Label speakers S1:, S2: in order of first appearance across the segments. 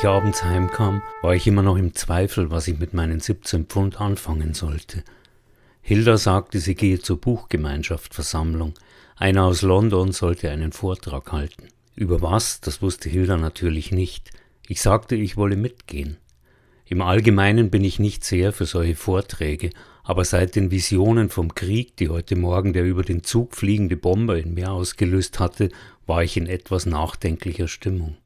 S1: ich abends heimkam, war ich immer noch im Zweifel, was ich mit meinen 17 Pfund anfangen sollte. Hilda sagte, sie gehe zur Buchgemeinschaftsversammlung. Einer aus London sollte einen Vortrag halten. Über was, das wusste Hilda natürlich nicht. Ich sagte, ich wolle mitgehen. Im Allgemeinen bin ich nicht sehr für solche Vorträge, aber seit den Visionen vom Krieg, die heute Morgen der über den Zug fliegende Bomber in mir ausgelöst hatte, war ich in etwas nachdenklicher Stimmung.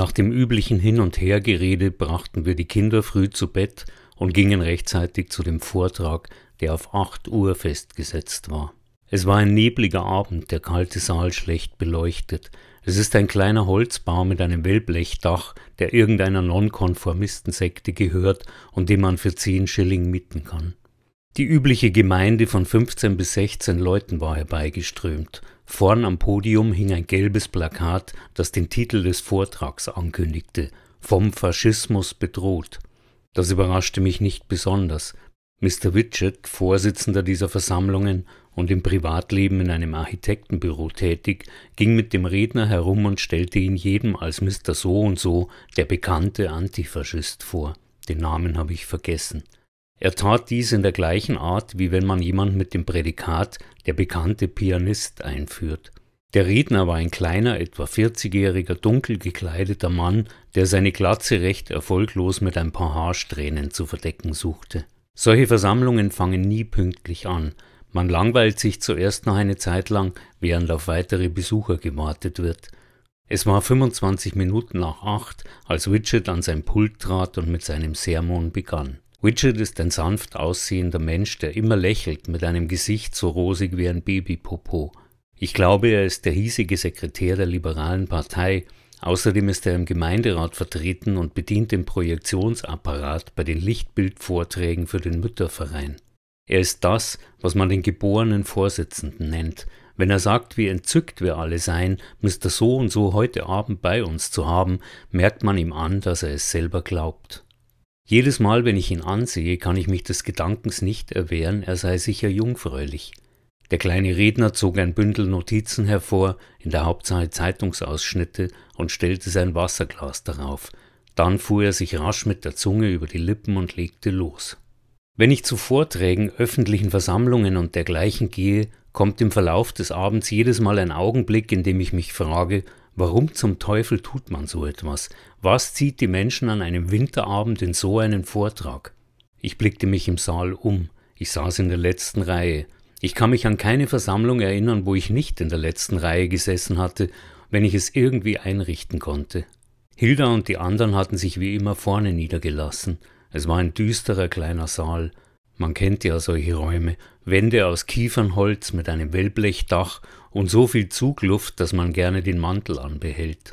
S1: Nach dem üblichen Hin- und Hergerede brachten wir die Kinder früh zu Bett und gingen rechtzeitig zu dem Vortrag, der auf acht Uhr festgesetzt war. Es war ein nebliger Abend, der kalte Saal schlecht beleuchtet. Es ist ein kleiner Holzbau mit einem Wellblechdach, der irgendeiner Nonkonformistensekte gehört und den man für zehn Schilling mieten kann. Die übliche Gemeinde von 15 bis 16 Leuten war herbeigeströmt. Vorn am Podium hing ein gelbes Plakat, das den Titel des Vortrags ankündigte: Vom Faschismus bedroht. Das überraschte mich nicht besonders. Mr. Widget, Vorsitzender dieser Versammlungen und im Privatleben in einem Architektenbüro tätig, ging mit dem Redner herum und stellte ihn jedem als Mr. So und so, der bekannte Antifaschist vor. Den Namen habe ich vergessen. Er tat dies in der gleichen Art, wie wenn man jemand mit dem Prädikat der bekannte Pianist einführt. Der Redner war ein kleiner, etwa 40-jähriger, dunkel gekleideter Mann, der seine Glatze recht erfolglos mit ein paar Haarsträhnen zu verdecken suchte. Solche Versammlungen fangen nie pünktlich an. Man langweilt sich zuerst noch eine Zeit lang, während auf weitere Besucher gewartet wird. Es war 25 Minuten nach acht, als Widget an sein Pult trat und mit seinem Sermon begann. Widget ist ein sanft aussehender Mensch, der immer lächelt, mit einem Gesicht so rosig wie ein Babypopo. Ich glaube, er ist der hiesige Sekretär der liberalen Partei. Außerdem ist er im Gemeinderat vertreten und bedient den Projektionsapparat bei den Lichtbildvorträgen für den Mütterverein. Er ist das, was man den geborenen Vorsitzenden nennt. Wenn er sagt, wie entzückt wir alle seien, Mr. So und so heute Abend bei uns zu haben, merkt man ihm an, dass er es selber glaubt. Jedes Mal, wenn ich ihn ansehe, kann ich mich des Gedankens nicht erwehren, er sei sicher jungfräulich. Der kleine Redner zog ein Bündel Notizen hervor, in der Hauptsache Zeitungsausschnitte, und stellte sein Wasserglas darauf. Dann fuhr er sich rasch mit der Zunge über die Lippen und legte los. Wenn ich zu Vorträgen, öffentlichen Versammlungen und dergleichen gehe, kommt im Verlauf des Abends jedes Mal ein Augenblick, in dem ich mich frage, Warum zum Teufel tut man so etwas? Was zieht die Menschen an einem Winterabend in so einen Vortrag? Ich blickte mich im Saal um. Ich saß in der letzten Reihe. Ich kann mich an keine Versammlung erinnern, wo ich nicht in der letzten Reihe gesessen hatte, wenn ich es irgendwie einrichten konnte. Hilda und die anderen hatten sich wie immer vorne niedergelassen. Es war ein düsterer kleiner Saal. Man kennt ja solche Räume, Wände aus Kiefernholz mit einem Wellblechdach und so viel Zugluft, dass man gerne den Mantel anbehält.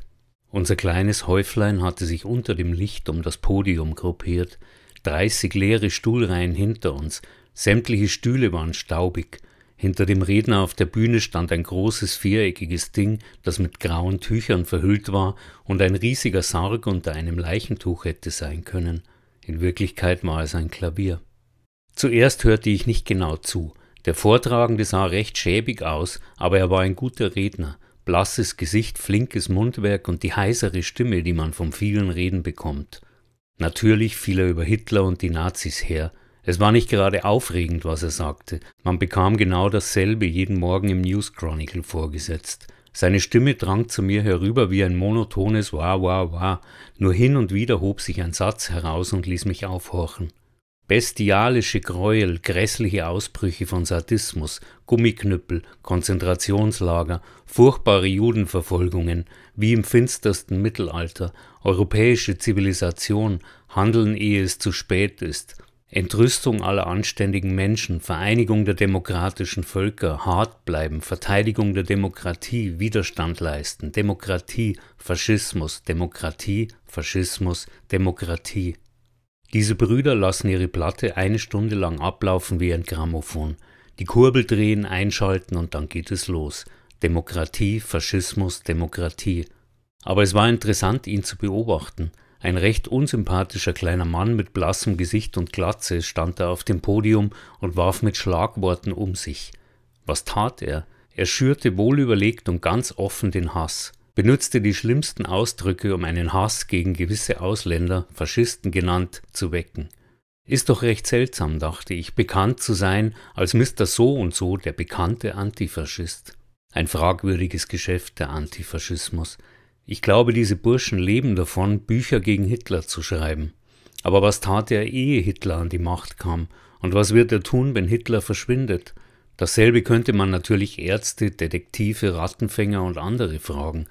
S1: Unser kleines Häuflein hatte sich unter dem Licht um das Podium gruppiert, dreißig leere Stuhlreihen hinter uns, sämtliche Stühle waren staubig, hinter dem Redner auf der Bühne stand ein großes viereckiges Ding, das mit grauen Tüchern verhüllt war und ein riesiger Sarg unter einem Leichentuch hätte sein können. In Wirklichkeit war es ein Klavier. Zuerst hörte ich nicht genau zu. Der Vortragende sah recht schäbig aus, aber er war ein guter Redner. Blasses Gesicht, flinkes Mundwerk und die heisere Stimme, die man vom vielen Reden bekommt. Natürlich fiel er über Hitler und die Nazis her. Es war nicht gerade aufregend, was er sagte. Man bekam genau dasselbe jeden Morgen im News Chronicle vorgesetzt. Seine Stimme drang zu mir herüber wie ein monotones Wah, Wah, Wah. Nur hin und wieder hob sich ein Satz heraus und ließ mich aufhorchen. Bestialische Gräuel, grässliche Ausbrüche von Sadismus, Gummiknüppel, Konzentrationslager, furchtbare Judenverfolgungen, wie im finstersten Mittelalter, europäische Zivilisation, Handeln ehe es zu spät ist, Entrüstung aller anständigen Menschen, Vereinigung der demokratischen Völker, hart bleiben, Verteidigung der Demokratie, Widerstand leisten, Demokratie, Faschismus, Demokratie, Faschismus, Demokratie. Diese Brüder lassen ihre Platte eine Stunde lang ablaufen wie ein Grammophon. Die Kurbel drehen, einschalten und dann geht es los. Demokratie, Faschismus, Demokratie. Aber es war interessant, ihn zu beobachten. Ein recht unsympathischer kleiner Mann mit blassem Gesicht und Glatze stand da auf dem Podium und warf mit Schlagworten um sich. Was tat er? Er schürte wohlüberlegt und ganz offen den Hass. Benutzte die schlimmsten Ausdrücke, um einen Hass gegen gewisse Ausländer, Faschisten genannt, zu wecken. Ist doch recht seltsam, dachte ich, bekannt zu sein als Mr. So und so, der bekannte Antifaschist. Ein fragwürdiges Geschäft, der Antifaschismus. Ich glaube, diese Burschen leben davon, Bücher gegen Hitler zu schreiben. Aber was tat er, ehe Hitler an die Macht kam? Und was wird er tun, wenn Hitler verschwindet? Dasselbe könnte man natürlich Ärzte, Detektive, Rattenfänger und andere fragen.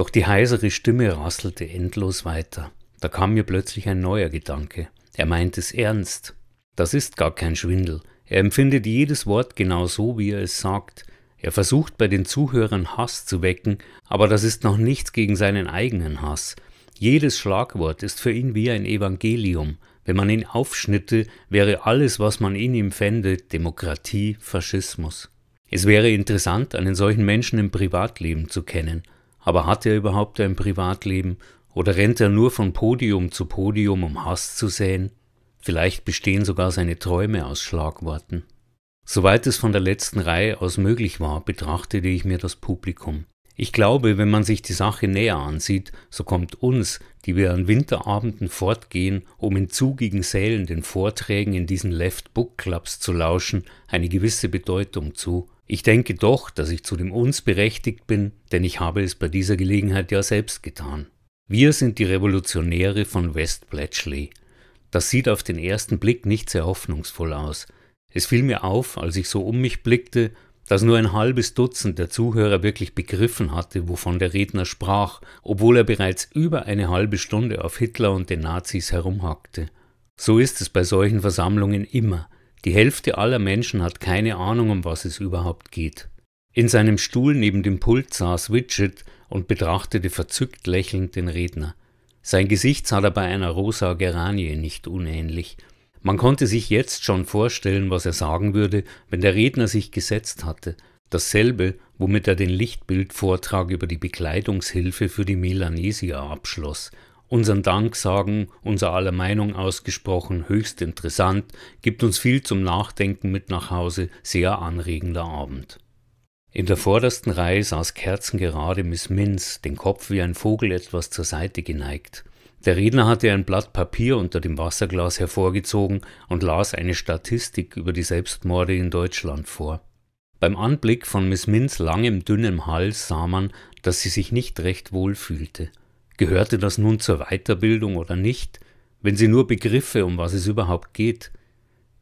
S1: Doch die heisere Stimme rasselte endlos weiter. Da kam mir plötzlich ein neuer Gedanke. Er meint es ernst. Das ist gar kein Schwindel. Er empfindet jedes Wort genau so, wie er es sagt. Er versucht bei den Zuhörern Hass zu wecken, aber das ist noch nichts gegen seinen eigenen Hass. Jedes Schlagwort ist für ihn wie ein Evangelium. Wenn man ihn aufschnitte, wäre alles, was man in ihm fände, Demokratie, Faschismus. Es wäre interessant, einen solchen Menschen im Privatleben zu kennen. Aber hat er überhaupt ein Privatleben oder rennt er nur von Podium zu Podium, um Hass zu säen? Vielleicht bestehen sogar seine Träume aus Schlagworten. Soweit es von der letzten Reihe aus möglich war, betrachtete ich mir das Publikum. Ich glaube, wenn man sich die Sache näher ansieht, so kommt uns, die wir an Winterabenden fortgehen, um in zugigen Sälen den Vorträgen in diesen Left Book Clubs zu lauschen, eine gewisse Bedeutung zu. Ich denke doch, dass ich zu dem uns berechtigt bin, denn ich habe es bei dieser Gelegenheit ja selbst getan. Wir sind die Revolutionäre von West Bletchley. Das sieht auf den ersten Blick nicht sehr hoffnungsvoll aus. Es fiel mir auf, als ich so um mich blickte, dass nur ein halbes Dutzend der Zuhörer wirklich begriffen hatte, wovon der Redner sprach, obwohl er bereits über eine halbe Stunde auf Hitler und den Nazis herumhackte. So ist es bei solchen Versammlungen immer. Die Hälfte aller Menschen hat keine Ahnung, um was es überhaupt geht. In seinem Stuhl neben dem Pult saß Widget und betrachtete verzückt lächelnd den Redner. Sein Gesicht sah dabei einer rosa Geranie nicht unähnlich. Man konnte sich jetzt schon vorstellen, was er sagen würde, wenn der Redner sich gesetzt hatte. Dasselbe, womit er den Lichtbildvortrag über die Bekleidungshilfe für die Melanesier abschloss. Unseren Dank sagen, unser aller Meinung ausgesprochen, höchst interessant, gibt uns viel zum Nachdenken mit nach Hause, sehr anregender Abend. In der vordersten Reihe saß kerzengerade Miss Minz, den Kopf wie ein Vogel etwas zur Seite geneigt. Der Redner hatte ein Blatt Papier unter dem Wasserglas hervorgezogen und las eine Statistik über die Selbstmorde in Deutschland vor. Beim Anblick von Miss Minz langem, dünnem Hals sah man, dass sie sich nicht recht wohl fühlte. Gehörte das nun zur Weiterbildung oder nicht? Wenn sie nur begriffe, um was es überhaupt geht.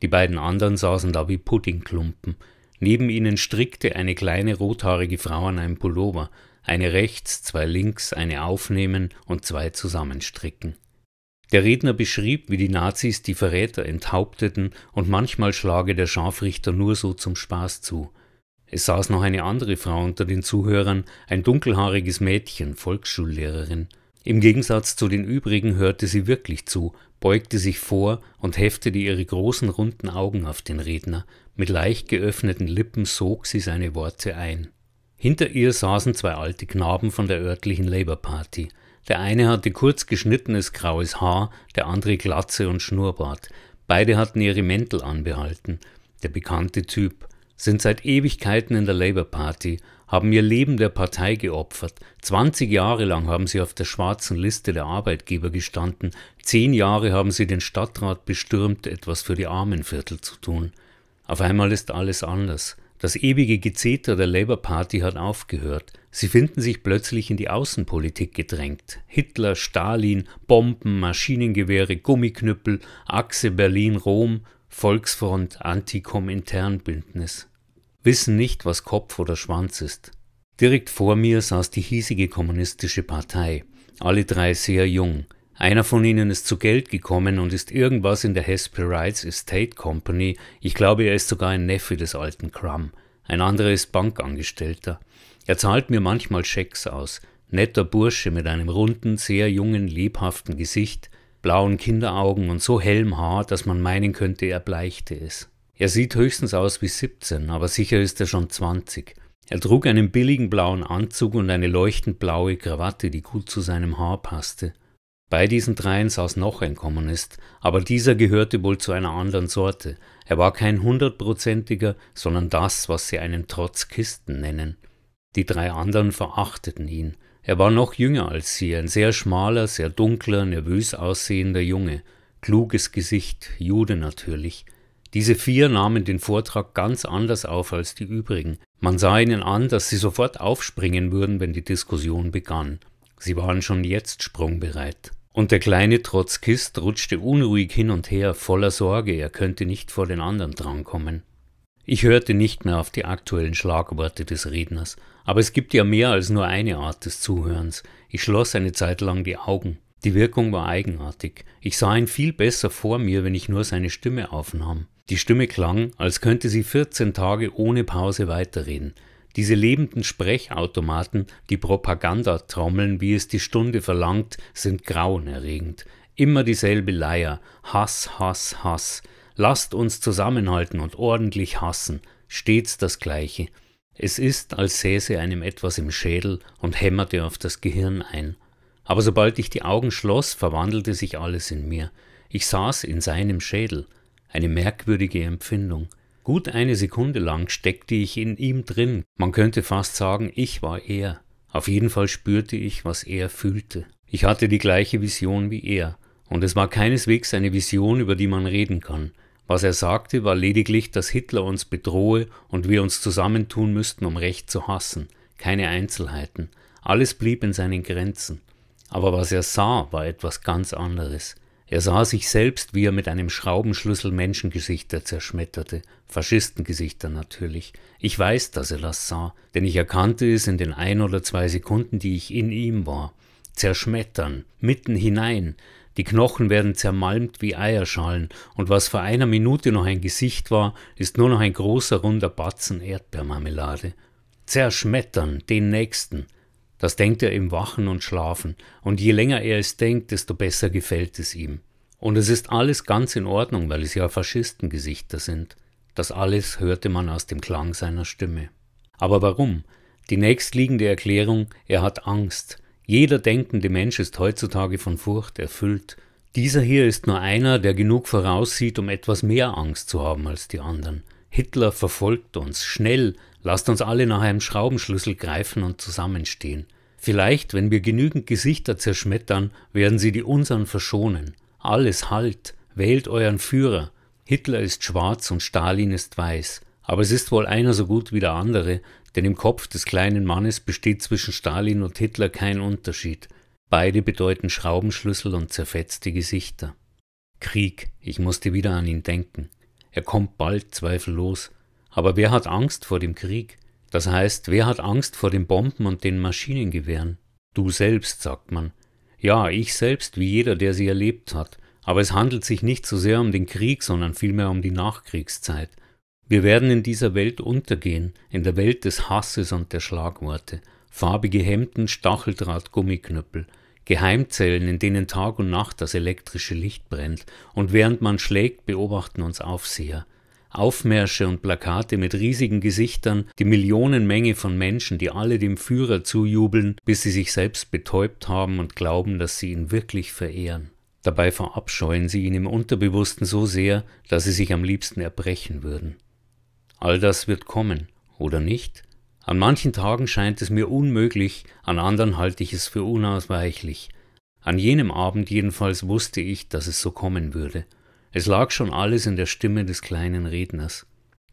S1: Die beiden anderen saßen da wie Puddingklumpen. Neben ihnen strickte eine kleine rothaarige Frau an einem Pullover, eine rechts, zwei links, eine aufnehmen und zwei zusammenstricken. Der Redner beschrieb, wie die Nazis die Verräter enthaupteten und manchmal schlage der Scharfrichter nur so zum Spaß zu. Es saß noch eine andere Frau unter den Zuhörern, ein dunkelhaariges Mädchen, Volksschullehrerin. Im Gegensatz zu den übrigen hörte sie wirklich zu, beugte sich vor und heftete ihre großen runden Augen auf den Redner, mit leicht geöffneten Lippen sog sie seine Worte ein. Hinter ihr saßen zwei alte Knaben von der örtlichen Labour Party. Der eine hatte kurz geschnittenes graues Haar, der andere Glatze und Schnurrbart. Beide hatten ihre Mäntel anbehalten. Der bekannte Typ. Sind seit Ewigkeiten in der Labour Party, haben ihr Leben der Partei geopfert. 20 Jahre lang haben sie auf der schwarzen Liste der Arbeitgeber gestanden. Zehn Jahre haben sie den Stadtrat bestürmt, etwas für die Armenviertel zu tun. Auf einmal ist alles anders. Das ewige Gezeter der Labour Party hat aufgehört. Sie finden sich plötzlich in die Außenpolitik gedrängt. Hitler, Stalin, Bomben, Maschinengewehre, Gummiknüppel, Achse Berlin-Rom, Volksfront, Antikom-Internbündnis. Wissen nicht, was Kopf oder Schwanz ist. Direkt vor mir saß die hiesige kommunistische Partei, alle drei sehr jung. Einer von ihnen ist zu Geld gekommen und ist irgendwas in der Hesperides Estate Company. Ich glaube, er ist sogar ein Neffe des alten Crumb. Ein anderer ist Bankangestellter. Er zahlt mir manchmal Schecks aus. Netter Bursche mit einem runden, sehr jungen, lebhaften Gesicht, blauen Kinderaugen und so hellem Haar, dass man meinen könnte, er bleichte es. Er sieht höchstens aus wie 17, aber sicher ist er schon 20. Er trug einen billigen blauen Anzug und eine leuchtend blaue Krawatte, die gut zu seinem Haar passte. Bei diesen dreien saß noch ein Kommunist, aber dieser gehörte wohl zu einer anderen Sorte. Er war kein hundertprozentiger, sondern das, was sie einen Trotzkisten nennen. Die drei anderen verachteten ihn. Er war noch jünger als sie, ein sehr schmaler, sehr dunkler, nervös aussehender Junge, kluges Gesicht, Jude natürlich. Diese vier nahmen den Vortrag ganz anders auf als die übrigen. Man sah ihnen an, dass sie sofort aufspringen würden, wenn die Diskussion begann. Sie waren schon jetzt sprungbereit. Und der kleine Trotzkist rutschte unruhig hin und her, voller Sorge, er könnte nicht vor den anderen drankommen. Ich hörte nicht mehr auf die aktuellen Schlagworte des Redners, aber es gibt ja mehr als nur eine Art des Zuhörens. Ich schloss eine Zeit lang die Augen. Die Wirkung war eigenartig. Ich sah ihn viel besser vor mir, wenn ich nur seine Stimme aufnahm. Die Stimme klang, als könnte sie 14 Tage ohne Pause weiterreden. Diese lebenden Sprechautomaten, die Propaganda trommeln, wie es die Stunde verlangt, sind grauenerregend. Immer dieselbe Leier. Hass, Hass, Hass. Lasst uns zusammenhalten und ordentlich hassen. Stets das Gleiche. Es ist, als säße einem etwas im Schädel und hämmerte auf das Gehirn ein. Aber sobald ich die Augen schloss, verwandelte sich alles in mir. Ich saß in seinem Schädel. Eine merkwürdige Empfindung. Gut eine Sekunde lang steckte ich in ihm drin. Man könnte fast sagen, ich war er. Auf jeden Fall spürte ich, was er fühlte. Ich hatte die gleiche Vision wie er. Und es war keineswegs eine Vision, über die man reden kann. Was er sagte, war lediglich, dass Hitler uns bedrohe und wir uns zusammentun müssten, um Recht zu hassen. Keine Einzelheiten. Alles blieb in seinen Grenzen. Aber was er sah, war etwas ganz anderes. Er sah sich selbst, wie er mit einem Schraubenschlüssel Menschengesichter zerschmetterte, Faschistengesichter natürlich. Ich weiß, dass er das sah, denn ich erkannte es in den ein oder zwei Sekunden, die ich in ihm war. Zerschmettern, mitten hinein, die Knochen werden zermalmt wie Eierschalen, und was vor einer Minute noch ein Gesicht war, ist nur noch ein großer runder Batzen Erdbeermarmelade. Zerschmettern, den nächsten, das denkt er im Wachen und Schlafen, und je länger er es denkt, desto besser gefällt es ihm. Und es ist alles ganz in Ordnung, weil es ja Faschistengesichter sind. Das alles hörte man aus dem Klang seiner Stimme. Aber warum? Die nächstliegende Erklärung, er hat Angst. Jeder denkende Mensch ist heutzutage von Furcht erfüllt. Dieser hier ist nur einer, der genug voraussieht, um etwas mehr Angst zu haben als die anderen. Hitler verfolgt uns, schnell, lasst uns alle nach einem Schraubenschlüssel greifen und zusammenstehen. Vielleicht, wenn wir genügend Gesichter zerschmettern, werden sie die unseren verschonen. Alles halt, wählt euren Führer. Hitler ist schwarz und Stalin ist weiß. Aber es ist wohl einer so gut wie der andere, denn im Kopf des kleinen Mannes besteht zwischen Stalin und Hitler kein Unterschied. Beide bedeuten Schraubenschlüssel und zerfetzte Gesichter. Krieg, ich musste wieder an ihn denken. Er kommt bald, zweifellos. Aber wer hat Angst vor dem Krieg? Das heißt, wer hat Angst vor den Bomben und den Maschinengewehren? Du selbst, sagt man. Ja, ich selbst, wie jeder, der sie erlebt hat. Aber es handelt sich nicht so sehr um den Krieg, sondern vielmehr um die Nachkriegszeit. Wir werden in dieser Welt untergehen, in der Welt des Hasses und der Schlagworte. Farbige Hemden, Stacheldraht, Gummiknüppel. Geheimzellen, in denen Tag und Nacht das elektrische Licht brennt, und während man schlägt, beobachten uns Aufseher. Aufmärsche und Plakate mit riesigen Gesichtern, die Millionenmenge von Menschen, die alle dem Führer zujubeln, bis sie sich selbst betäubt haben und glauben, dass sie ihn wirklich verehren. Dabei verabscheuen sie ihn im Unterbewussten so sehr, dass sie sich am liebsten erbrechen würden. All das wird kommen, oder nicht? An manchen Tagen scheint es mir unmöglich, an anderen halte ich es für unausweichlich. An jenem Abend jedenfalls wusste ich, dass es so kommen würde. Es lag schon alles in der Stimme des kleinen Redners.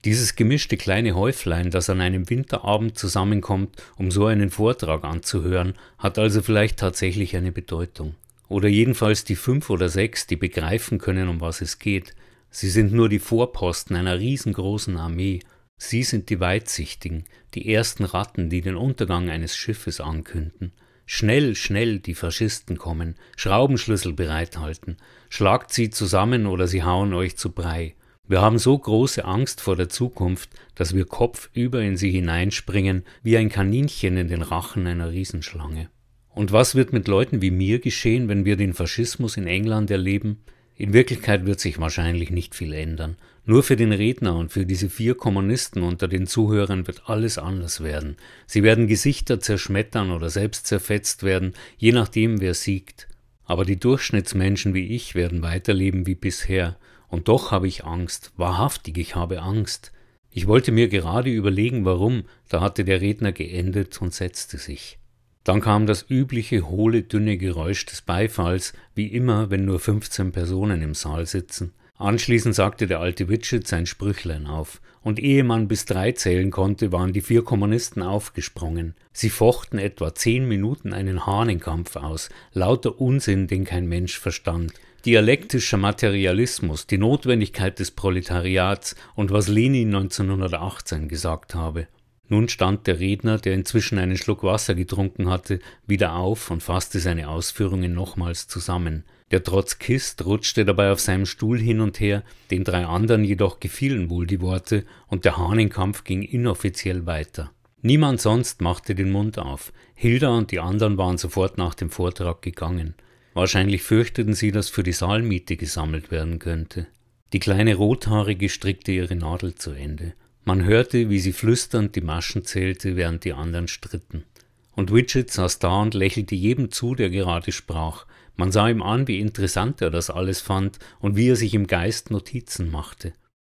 S1: Dieses gemischte kleine Häuflein, das an einem Winterabend zusammenkommt, um so einen Vortrag anzuhören, hat also vielleicht tatsächlich eine Bedeutung. Oder jedenfalls die fünf oder sechs, die begreifen können, um was es geht. Sie sind nur die Vorposten einer riesengroßen Armee, Sie sind die Weitsichtigen, die ersten Ratten, die den Untergang eines Schiffes ankünden. Schnell, schnell die Faschisten kommen, Schraubenschlüssel bereithalten, schlagt sie zusammen oder sie hauen euch zu Brei. Wir haben so große Angst vor der Zukunft, dass wir kopfüber in sie hineinspringen, wie ein Kaninchen in den Rachen einer Riesenschlange. Und was wird mit Leuten wie mir geschehen, wenn wir den Faschismus in England erleben? In Wirklichkeit wird sich wahrscheinlich nicht viel ändern. Nur für den Redner und für diese vier Kommunisten unter den Zuhörern wird alles anders werden. Sie werden Gesichter zerschmettern oder selbst zerfetzt werden, je nachdem, wer siegt. Aber die Durchschnittsmenschen wie ich werden weiterleben wie bisher. Und doch habe ich Angst, wahrhaftig, ich habe Angst. Ich wollte mir gerade überlegen, warum, da hatte der Redner geendet und setzte sich. Dann kam das übliche hohle, dünne Geräusch des Beifalls, wie immer, wenn nur 15 Personen im Saal sitzen. Anschließend sagte der alte Widget sein Sprüchlein auf, und ehe man bis drei zählen konnte, waren die vier Kommunisten aufgesprungen. Sie fochten etwa zehn Minuten einen Hahnenkampf aus, lauter Unsinn, den kein Mensch verstand. Dialektischer Materialismus, die Notwendigkeit des Proletariats und was Lenin 1918 gesagt habe. Nun stand der Redner, der inzwischen einen Schluck Wasser getrunken hatte, wieder auf und fasste seine Ausführungen nochmals zusammen. Der Trotzkist rutschte dabei auf seinem Stuhl hin und her, den drei anderen jedoch gefielen wohl die Worte, und der Hahnenkampf ging inoffiziell weiter. Niemand sonst machte den Mund auf. Hilda und die anderen waren sofort nach dem Vortrag gegangen. Wahrscheinlich fürchteten sie, dass für die Saalmiete gesammelt werden könnte. Die kleine Rothaarige strickte ihre Nadel zu Ende. Man hörte, wie sie flüsternd die Maschen zählte, während die anderen stritten. Und Widget saß da und lächelte jedem zu, der gerade sprach. Man sah ihm an, wie interessant er das alles fand und wie er sich im Geist Notizen machte.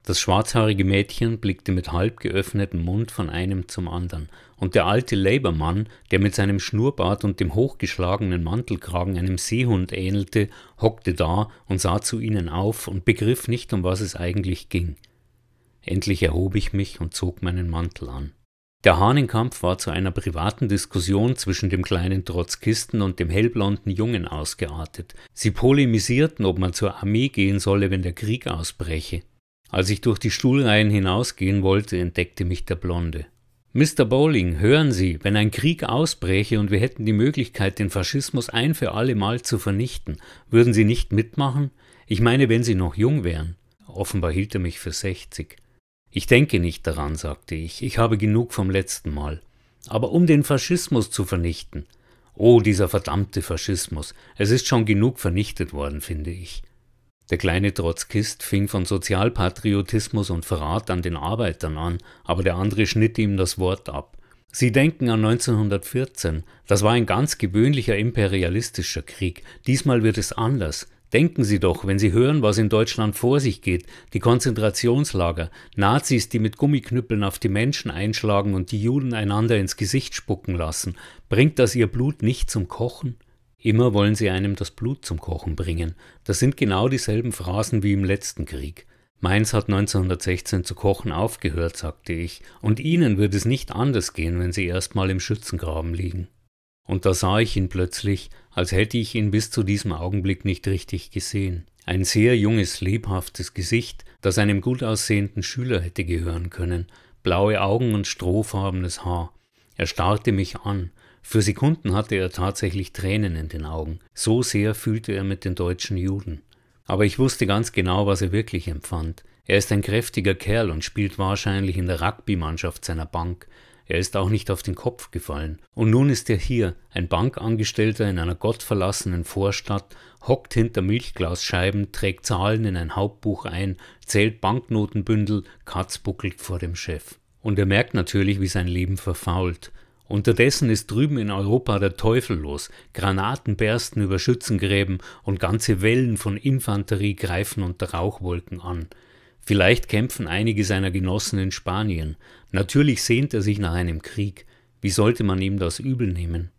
S1: Das schwarzhaarige Mädchen blickte mit halb geöffnetem Mund von einem zum anderen, und der alte Labourmann, der mit seinem Schnurrbart und dem hochgeschlagenen Mantelkragen einem Seehund ähnelte, hockte da und sah zu ihnen auf und begriff nicht, um was es eigentlich ging. Endlich erhob ich mich und zog meinen Mantel an. Der Hahnenkampf war zu einer privaten Diskussion zwischen dem kleinen Trotzkisten und dem hellblonden Jungen ausgeartet. Sie polemisierten, ob man zur Armee gehen solle, wenn der Krieg ausbreche. Als ich durch die Stuhlreihen hinausgehen wollte, entdeckte mich der Blonde. Mr. Bowling, hören Sie, wenn ein Krieg ausbräche und wir hätten die Möglichkeit, den Faschismus ein für alle Mal zu vernichten, würden Sie nicht mitmachen? Ich meine, wenn Sie noch jung wären. Offenbar hielt er mich für sechzig. Ich denke nicht daran, sagte ich, ich habe genug vom letzten Mal. Aber um den Faschismus zu vernichten. Oh, dieser verdammte Faschismus. Es ist schon genug vernichtet worden, finde ich. Der kleine Trotzkist fing von Sozialpatriotismus und Verrat an den Arbeitern an, aber der andere schnitt ihm das Wort ab. Sie denken an 1914, das war ein ganz gewöhnlicher imperialistischer Krieg, diesmal wird es anders. Denken Sie doch, wenn Sie hören, was in Deutschland vor sich geht, die Konzentrationslager, Nazis, die mit Gummiknüppeln auf die Menschen einschlagen und die Juden einander ins Gesicht spucken lassen, bringt das Ihr Blut nicht zum Kochen? Immer wollen Sie einem das Blut zum Kochen bringen. Das sind genau dieselben Phrasen wie im letzten Krieg. Meins hat 1916 zu kochen aufgehört, sagte ich, und Ihnen wird es nicht anders gehen, wenn Sie erstmal im Schützengraben liegen. Und da sah ich ihn plötzlich, als hätte ich ihn bis zu diesem Augenblick nicht richtig gesehen. Ein sehr junges, lebhaftes Gesicht, das einem gut aussehenden Schüler hätte gehören können, blaue Augen und strohfarbenes Haar. Er starrte mich an. Für Sekunden hatte er tatsächlich Tränen in den Augen. So sehr fühlte er mit den deutschen Juden. Aber ich wusste ganz genau, was er wirklich empfand. Er ist ein kräftiger Kerl und spielt wahrscheinlich in der Rugby-Mannschaft seiner Bank. Er ist auch nicht auf den Kopf gefallen. Und nun ist er hier, ein Bankangestellter in einer gottverlassenen Vorstadt, hockt hinter Milchglasscheiben, trägt Zahlen in ein Hauptbuch ein, zählt Banknotenbündel, katzbuckelt vor dem Chef. Und er merkt natürlich, wie sein Leben verfault. Unterdessen ist drüben in Europa der Teufel los. Granaten bersten über Schützengräben und ganze Wellen von Infanterie greifen unter Rauchwolken an. Vielleicht kämpfen einige seiner Genossen in Spanien. Natürlich sehnt er sich nach einem Krieg. Wie sollte man ihm das übel nehmen?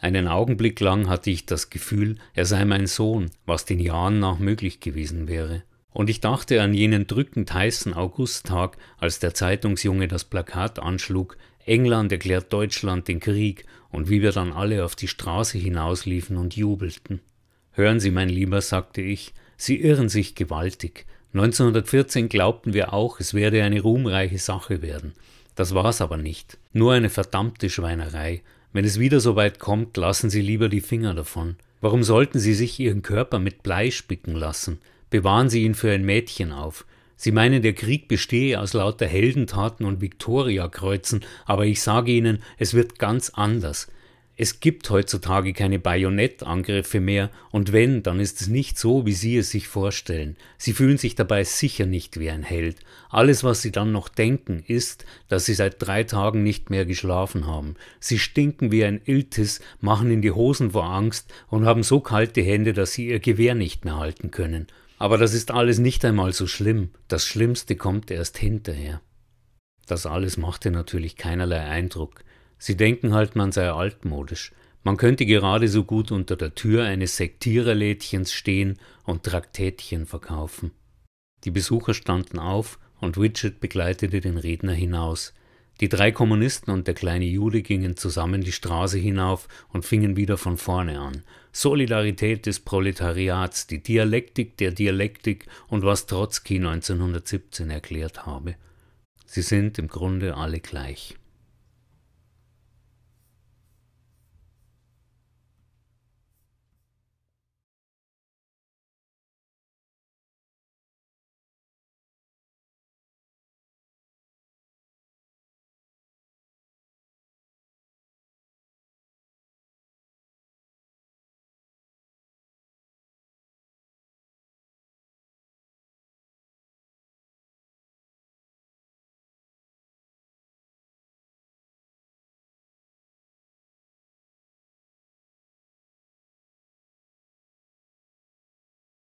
S1: Einen Augenblick lang hatte ich das Gefühl, er sei mein Sohn, was den Jahren nach möglich gewesen wäre. Und ich dachte an jenen drückend heißen Augusttag, als der Zeitungsjunge das Plakat anschlug, England erklärt Deutschland den Krieg, und wie wir dann alle auf die Straße hinausliefen und jubelten. Hören Sie, mein Lieber, sagte ich, Sie irren sich gewaltig. 1914 glaubten wir auch, es werde eine ruhmreiche Sache werden. Das war's aber nicht. Nur eine verdammte Schweinerei. Wenn es wieder so weit kommt, lassen Sie lieber die Finger davon. Warum sollten Sie sich Ihren Körper mit Blei spicken lassen? Bewahren Sie ihn für ein Mädchen auf. Sie meinen, der Krieg bestehe aus lauter Heldentaten und Viktoriakreuzen, aber ich sage Ihnen, es wird ganz anders. Es gibt heutzutage keine Bajonettangriffe mehr, und wenn, dann ist es nicht so, wie Sie es sich vorstellen. Sie fühlen sich dabei sicher nicht wie ein Held. Alles, was Sie dann noch denken, ist, dass Sie seit drei Tagen nicht mehr geschlafen haben. Sie stinken wie ein Iltis, machen in die Hosen vor Angst und haben so kalte Hände, dass Sie Ihr Gewehr nicht mehr halten können. Aber das ist alles nicht einmal so schlimm. Das Schlimmste kommt erst hinterher. Das alles machte natürlich keinerlei Eindruck. Sie denken halt, man sei altmodisch. Man könnte gerade so gut unter der Tür eines Sektiererlädchens stehen und Traktätchen verkaufen. Die Besucher standen auf und Richard begleitete den Redner hinaus. Die drei Kommunisten und der kleine Jude gingen zusammen die Straße hinauf und fingen wieder von vorne an. Solidarität des Proletariats, die Dialektik der Dialektik und was Trotzki 1917 erklärt habe. Sie sind im Grunde alle gleich.